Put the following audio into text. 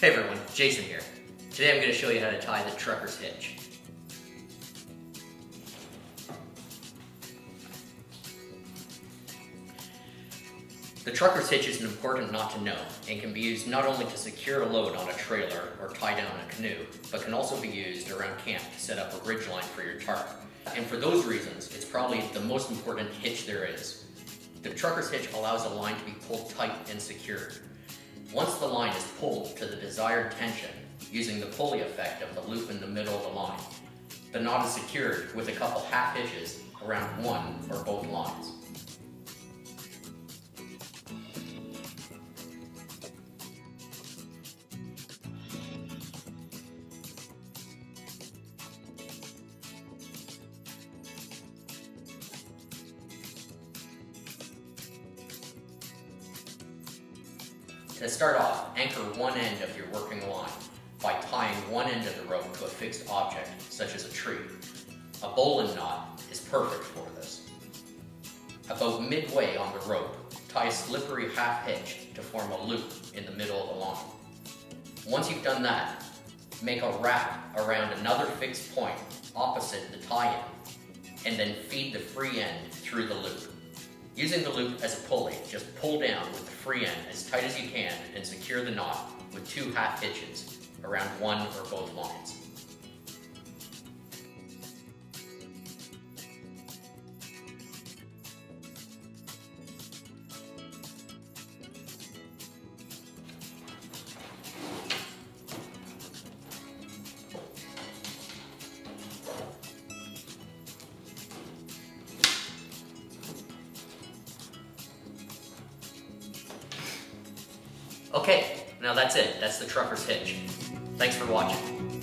Hey everyone, Jason here. Today I'm going to show you how to tie the trucker's hitch. The trucker's hitch is an important knot to know and can be used not only to secure a load on a trailer or tie down a canoe, but can also be used around camp to set up a ridge line for your tarp. And for those reasons, it's probably the most important hitch there is. The trucker's hitch allows a line to be pulled tight and secured. Once the line is pulled to the desired tension, using the pulley effect of the loop in the middle of the line, the knot is secured with a couple half hitches around one or both lines. To start off, anchor one end of your working line by tying one end of the rope to a fixed object, such as a tree. A bowline knot is perfect for this. About midway on the rope, tie a slippery half hitch to form a loop in the middle of the line. Once you've done that, make a wrap around another fixed point opposite the tie-in, and then feed the free end through the loop. Using the loop as a pulley, just pull down with the free end as tight as you can and secure the knot with two half hitches around one or both lines. Okay, now that's it. That's the trucker's hitch. Thanks for watching.